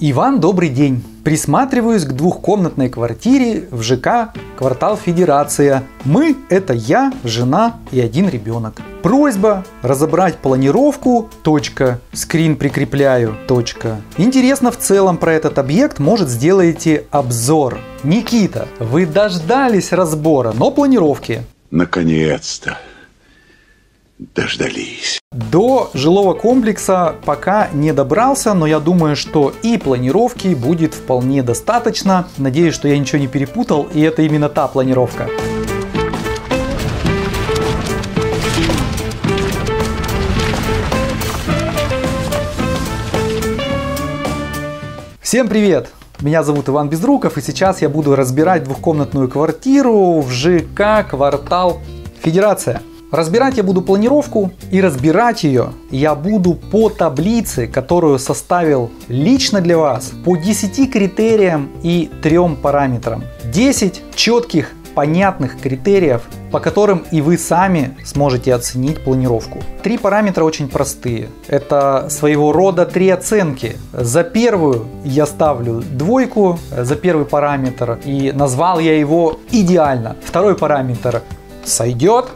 Иван, добрый день. Присматриваюсь к двухкомнатной квартире в ЖК «Квартал Федерация». Мы – это я, жена и один ребенок. Просьба разобрать планировку, точка, скрин прикрепляю, точка. Интересно в целом про этот объект, может сделаете обзор. Никита, вы дождались разбора, но планировки. Наконец-то дождались. До жилого комплекса пока не добрался, но я думаю, что и планировки будет вполне достаточно. Надеюсь, что я ничего не перепутал, и это именно та планировка. Всем привет! Меня зовут Иван Безруков, и сейчас я буду разбирать двухкомнатную квартиру в ЖК «Квартал Федерация». Разбирать я буду планировку и разбирать ее я буду по таблице, которую составил лично для вас по 10 критериям и 3 параметрам. 10 четких понятных критериев, по которым и вы сами сможете оценить планировку. Три параметра очень простые. Это своего рода три оценки. За первую я ставлю двойку, за первый параметр, и назвал я его идеально. Второй параметр сойдет,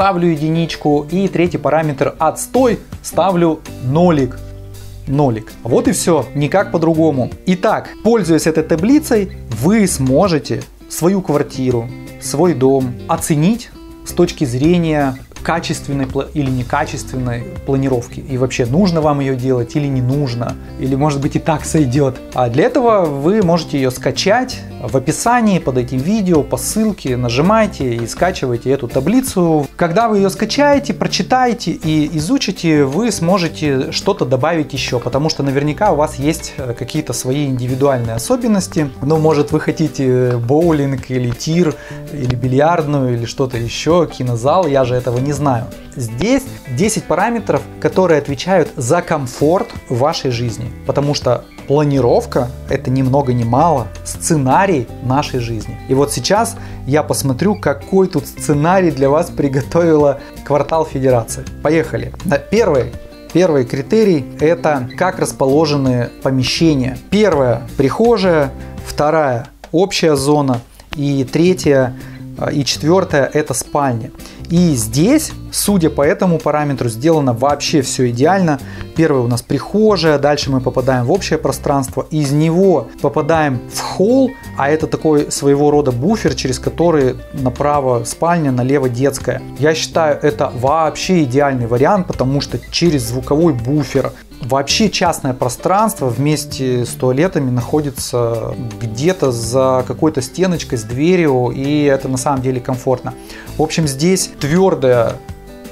ставлю единичку. И третий параметр отстой ставлю нолик. Нолик. Вот и все, никак по-другому. Итак, пользуясь этой таблицей, вы сможете свою квартиру, свой дом оценить с точки зрения качественной или некачественной планировки. И вообще, нужно вам ее делать или не нужно. Или может быть и так сойдет. А для этого вы можете ее скачать в описании под этим видео, по ссылке. Нажимайте и скачивайте эту таблицу. Когда вы ее скачаете, прочитаете и изучите, вы сможете что-то добавить еще. Потому что наверняка у вас есть э, какие-то свои индивидуальные особенности. Ну, может вы хотите боулинг или тир, или бильярдную, или что-то еще, кинозал. Я же этого не знаю. Здесь 10 параметров, которые отвечают за комфорт вашей жизни. Потому что планировка – это ни много ни мало сценарий нашей жизни. И вот сейчас я посмотрю, какой тут сценарий для вас приготовила квартал Федерации. Поехали. Первый Первый критерий – это как расположены помещения. Первая – прихожая, вторая – общая зона и третья а, и четвертая – это спальня. И здесь, судя по этому параметру, сделано вообще все идеально. Первый у нас прихожая, дальше мы попадаем в общее пространство, из него попадаем в холл, а это такой своего рода буфер, через который направо спальня, налево детская. Я считаю, это вообще идеальный вариант, потому что через звуковой буфер Вообще частное пространство вместе с туалетами находится где-то за какой-то стеночкой с дверью, и это на самом деле комфортно. В общем, здесь твердая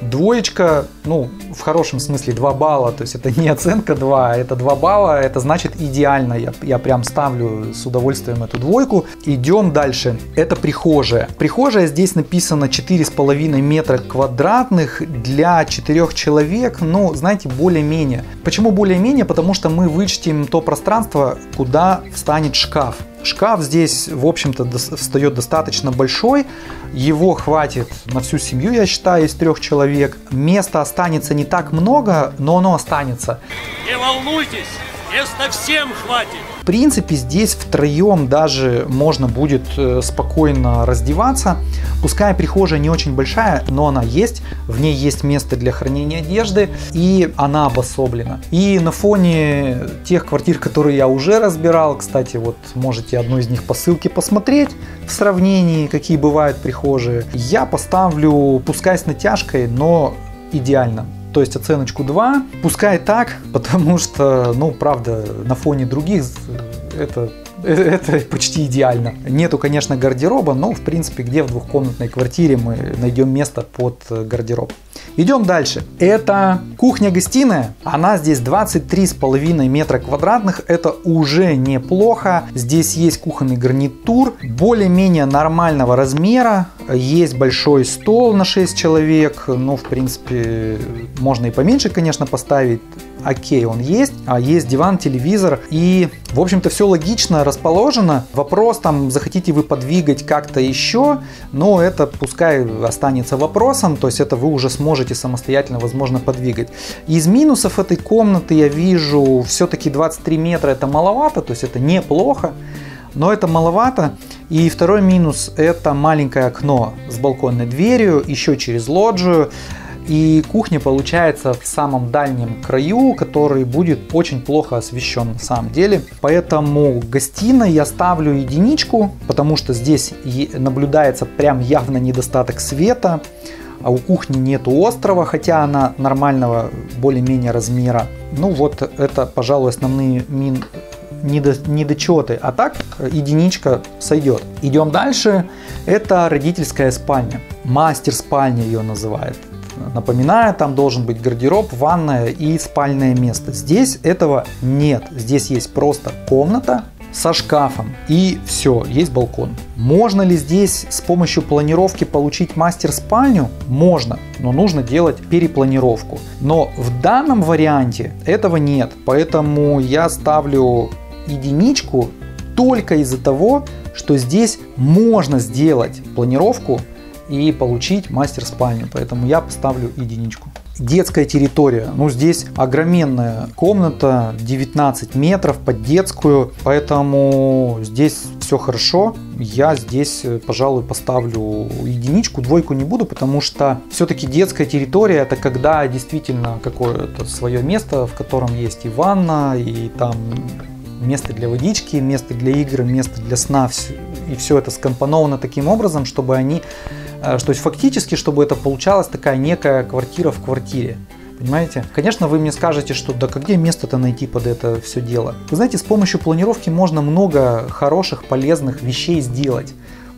Двоечка, ну, в хорошем смысле 2 балла, то есть это не оценка 2, это 2 балла, это значит идеально, я, я прям ставлю с удовольствием эту двойку. Идем дальше, это прихожая. Прихожая здесь написано 4,5 метра квадратных для 4 человек, ну, знаете, более-менее. Почему более-менее? Потому что мы вычтем то пространство, куда встанет шкаф. Шкаф здесь, в общем-то, встает достаточно большой. Его хватит на всю семью, я считаю, из трех человек. Места останется не так много, но оно останется. Не волнуйтесь, места всем хватит принципе, здесь втроем даже можно будет э, спокойно раздеваться. Пускай прихожая не очень большая, но она есть. В ней есть место для хранения одежды, и она обособлена. И на фоне тех квартир, которые я уже разбирал, кстати, вот можете одну из них по ссылке посмотреть в сравнении, какие бывают прихожие. Я поставлю, пускай с натяжкой, но идеально то есть оценочку 2. Пускай так, потому что, ну, правда, на фоне других это это почти идеально. Нету, конечно, гардероба, но, в принципе, где в двухкомнатной квартире мы найдем место под гардероб. Идем дальше. Это кухня-гостиная. Она здесь 23,5 метра квадратных. Это уже неплохо. Здесь есть кухонный гарнитур более-менее нормального размера. Есть большой стол на 6 человек. Ну, в принципе, можно и поменьше, конечно, поставить окей, он есть, а есть диван, телевизор, и, в общем-то, все логично расположено. Вопрос там, захотите вы подвигать как-то еще, но это пускай останется вопросом, то есть это вы уже сможете самостоятельно, возможно, подвигать. Из минусов этой комнаты я вижу, все-таки 23 метра это маловато, то есть это неплохо, но это маловато. И второй минус – это маленькое окно с балконной дверью, еще через лоджию. И кухня получается в самом дальнем краю, который будет очень плохо освещен на самом деле. Поэтому гостиной я ставлю единичку, потому что здесь наблюдается прям явно недостаток света. А у кухни нету острова, хотя она нормального более-менее размера. Ну вот это, пожалуй, основные мин недо, недочеты, а так единичка сойдет. Идем дальше. Это родительская спальня. Мастер спальня ее называют. Напоминаю, там должен быть гардероб, ванная и спальное место. Здесь этого нет. Здесь есть просто комната со шкафом и все, есть балкон. Можно ли здесь с помощью планировки получить мастер-спальню? Можно, но нужно делать перепланировку. Но в данном варианте этого нет, поэтому я ставлю единичку только из-за того, что здесь можно сделать планировку и получить мастер спальню. Поэтому я поставлю единичку. Детская территория. Ну, здесь огроменная комната, 19 метров под детскую, поэтому здесь все хорошо. Я здесь, пожалуй, поставлю единичку, двойку не буду, потому что все-таки детская территория это когда действительно какое-то свое место, в котором есть и ванна, и там место для водички, место для игр, место для сна. И все это скомпоновано таким образом, чтобы они, э, то есть фактически, чтобы это получалась такая некая квартира в квартире. Понимаете? Конечно, вы мне скажете, что да где место-то найти под это все дело? Вы знаете, с помощью планировки можно много хороших, полезных вещей сделать.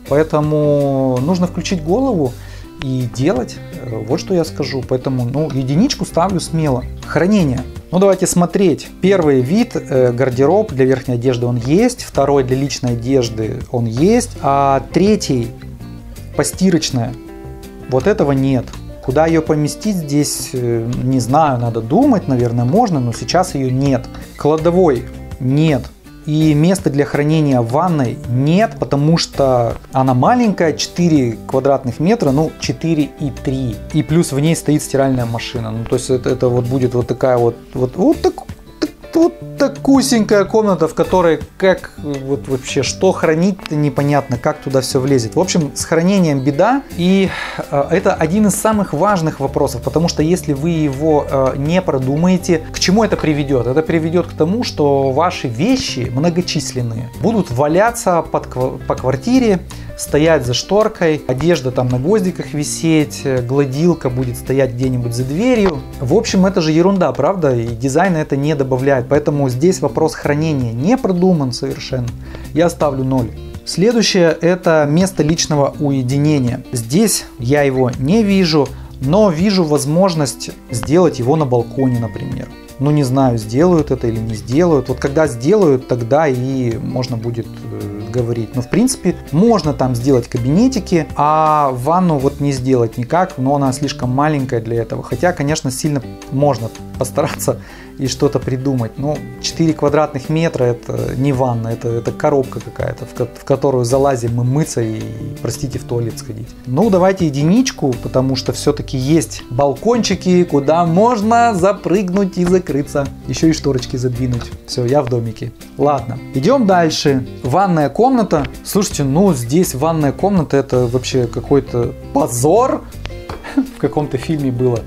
Поэтому нужно включить голову и делать. Э, вот что я скажу. Поэтому ну, единичку ставлю смело. Хранение. Ну давайте смотреть. Первый вид э, гардероб для верхней одежды он есть, второй для личной одежды он есть, а третий постирочная. Вот этого нет. Куда ее поместить здесь, э, не знаю, надо думать, наверное, можно, но сейчас ее нет. Кладовой нет. И места для хранения ванной нет, потому что она маленькая, 4 квадратных метра, ну 4 и 3. И плюс в ней стоит стиральная машина. Ну то есть это, это вот будет вот такая вот, вот, вот так, вот такусенькая комната, в которой как вот вообще что хранить непонятно, как туда все влезет. В общем, с хранением беда, и э, это один из самых важных вопросов, потому что если вы его э, не продумаете, к чему это приведет? Это приведет к тому, что ваши вещи многочисленные будут валяться под, по квартире, стоять за шторкой, одежда там на гвоздиках висеть, э, гладилка будет стоять где-нибудь за дверью. В общем, это же ерунда, правда? И дизайн это не добавляет. Поэтому здесь вопрос хранения не продуман совершенно. Я ставлю 0. Следующее это место личного уединения. Здесь я его не вижу, но вижу возможность сделать его на балконе, например. Ну не знаю, сделают это или не сделают. Вот когда сделают, тогда и можно будет э, говорить. Но в принципе можно там сделать кабинетики, а ванну вот не сделать никак, но она слишком маленькая для этого. Хотя, конечно, сильно можно постараться и что-то придумать. Ну, 4 квадратных метра это не ванна, это, это коробка какая-то, в, в которую залазим мы мыться и, простите, в туалет сходить. Ну, давайте единичку, потому что все-таки есть балкончики, куда можно запрыгнуть и закрыться. Еще и шторочки задвинуть. Все, я в домике. Ладно, идем дальше. Ванная комната. Слушайте, ну здесь ванная комната это вообще какой-то позор. В каком-то фильме было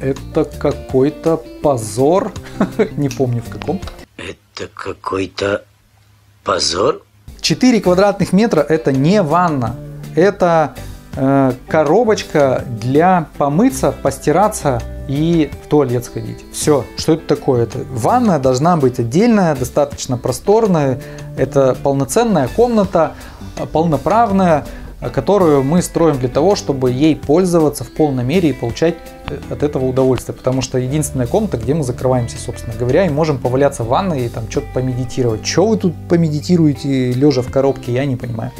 это какой-то позор. Не помню в каком. Это какой-то позор? 4 квадратных метра это не ванна. Это э, коробочка для помыться, постираться и в туалет сходить. Все, что это такое? Это ванна должна быть отдельная, достаточно просторная. Это полноценная комната, полноправная которую мы строим для того, чтобы ей пользоваться в полной мере и получать э, от этого удовольствие. Потому что единственная комната, где мы закрываемся, собственно говоря, и можем поваляться в ванной и там что-то помедитировать. Что вы тут помедитируете, лежа в коробке, я не понимаю.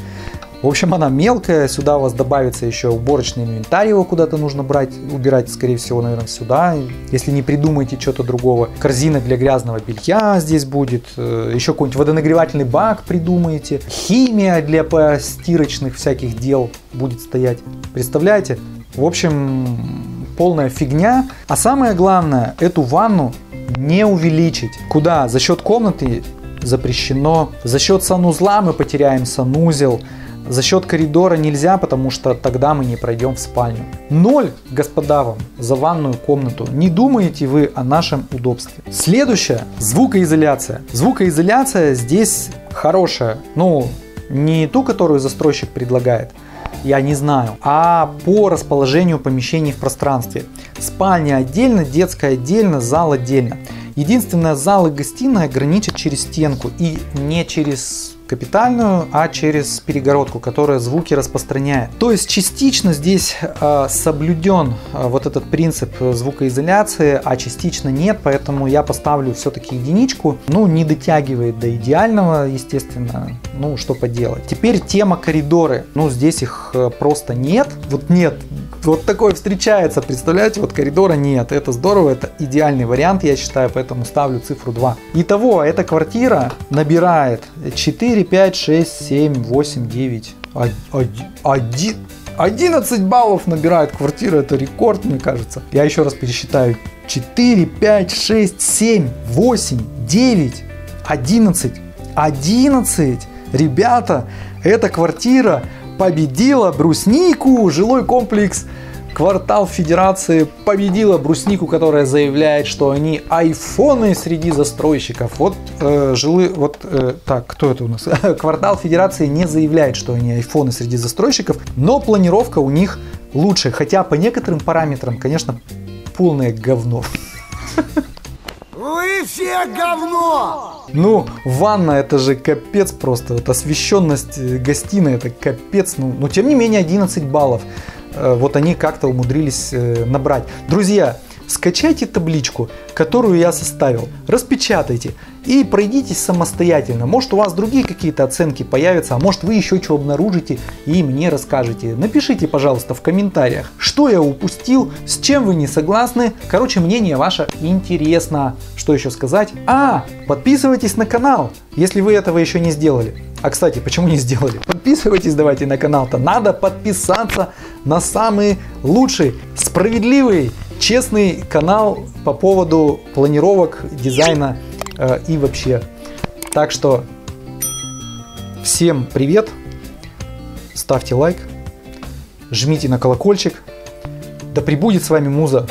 В общем, она мелкая, сюда у вас добавится еще уборочный инвентарь, его куда-то нужно брать, убирать, скорее всего, наверное, сюда, если не придумаете что-то другого. Корзина для грязного белья здесь будет, э, еще какой-нибудь водонагревательный бак придумаете, химия для постирочных всяких дел будет стоять. Представляете? В общем, полная фигня. А самое главное, эту ванну не увеличить. Куда? За счет комнаты запрещено. За счет санузла мы потеряем санузел. За счет коридора нельзя, потому что тогда мы не пройдем в спальню. Ноль, господа, вам за ванную комнату. Не думаете вы о нашем удобстве. Следующее, звукоизоляция. Звукоизоляция здесь хорошая. Ну, не ту, которую застройщик предлагает, я не знаю, а по расположению помещений в пространстве. Спальня отдельно, детская отдельно, зал отдельно. Единственное, зал и гостиная граничат через стенку и не через капитальную, а через перегородку, которая звуки распространяет. То есть частично здесь э, соблюден э, вот этот принцип звукоизоляции, а частично нет, поэтому я поставлю все-таки единичку. Ну, не дотягивает до идеального, естественно, ну, что поделать. Теперь тема коридоры. Ну, здесь их э, просто нет. Вот нет вот такое встречается, представляете, вот коридора нет. Это здорово, это идеальный вариант, я считаю, поэтому ставлю цифру 2. Итого, эта квартира набирает 4, 5, 6, 7, 8, 9, 1, 11 баллов набирает квартира, это рекорд, мне кажется. Я еще раз пересчитаю. 4, 5, 6, 7, 8, 9, 11. 11! Ребята, эта квартира победила Бруснику, жилой комплекс Квартал Федерации победила Бруснику, которая заявляет, что они айфоны среди застройщиков. Вот э, жилы, вот э, так, кто это у нас? Квартал Федерации не заявляет, что они айфоны среди застройщиков, но планировка у них лучше, хотя по некоторым параметрам, конечно, полное говно. Вы все говно! Ну, ванна это же капец просто. Вот освещенность э, гостиной это капец. Ну, но тем не менее 11 баллов. Э, вот они как-то умудрились э, набрать. Друзья, скачайте табличку, которую я составил, распечатайте и пройдитесь самостоятельно. Может у вас другие какие-то оценки появятся, а может вы еще что обнаружите и мне расскажете. Напишите, пожалуйста, в комментариях, что я упустил, с чем вы не согласны. Короче, мнение ваше интересно. Что еще сказать? А, подписывайтесь на канал, если вы этого еще не сделали. А кстати, почему не сделали? Подписывайтесь давайте на канал-то. Надо подписаться на самый лучший, справедливый, честный канал по поводу планировок, дизайна э, и вообще. Так что всем привет, ставьте лайк, жмите на колокольчик. Да пребудет с вами муза.